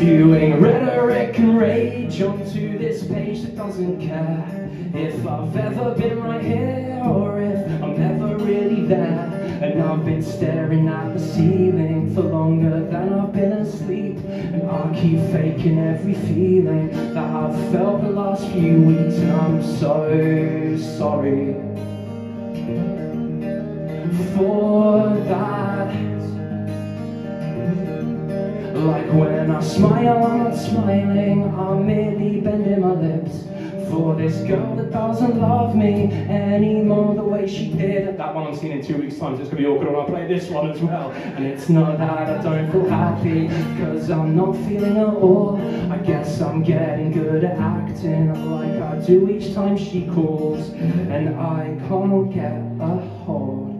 Spewing rhetoric and rage onto this page that doesn't care if I've ever been right here or if I'm never really there. And I've been staring at the ceiling for longer than I've been asleep. And I keep faking every feeling that I've felt the last few weeks. And I'm so sorry for that. Like when I smile, I'm not smiling, I'm merely bending my lips for this girl that doesn't love me anymore the way she did. That one I'm seeing in two weeks' time, so it's gonna be awkward when I play this one as well. And it's not that I don't feel happy, cause I'm not feeling at all. I guess I'm getting good at acting like I do each time she calls, and I can't get a hold.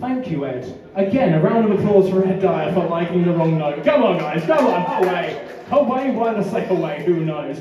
Thank you, Ed. Again, a round of applause for Ed Dyer for liking the wrong note. Come on, guys, come on, away. Away, why the say away, who knows?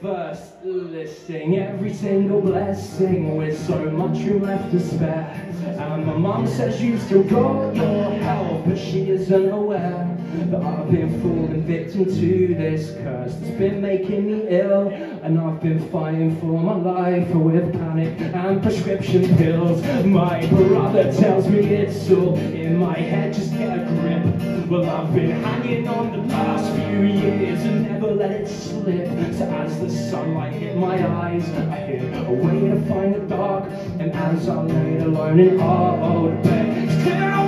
First listing every single blessing with so much room left to spare. And my mum says you've still got your health, but she isn't aware that I've been falling victim to this curse. It's been making me ill, and I've been fighting for my life with panic and prescription pills. My brother tells me it's all in my head, just get a grip. Well, I've been hanging on the past few years and never let it slip. So as the sunlight hit my eyes, I hid away to find the dark. And as I laid alone in our old bed, still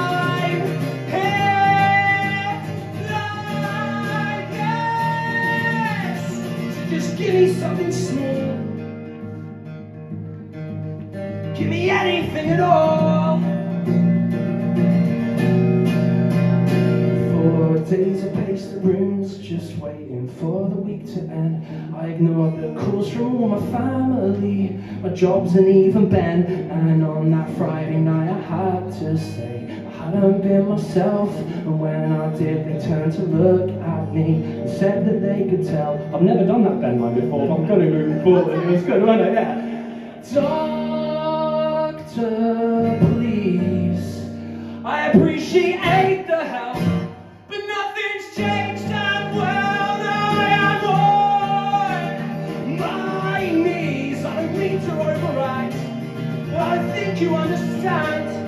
give me something small. Give me anything at all. For days I paced the rooms, just waiting for the week to end. I ignored the calls from all my family, my jobs, and even Ben. And on that Friday night, I had to say I hadn't been myself. And when I did, they turned to look at me and said that they could tell. I've never done that Ben line before, but I'm going to move forward. It was good, wasn't it? Yeah. Doctor, please. I appreciate the help, but nothing's changed. And well, I am on my knees. I don't mean to override. I think you understand,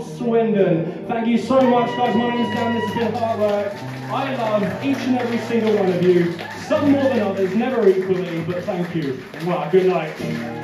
Swindon. Thank you so much, guys. My name is Dan. This has been Heartwork. I love each and every single one of you. Some more than others, never equally, but thank you. Wow, good night.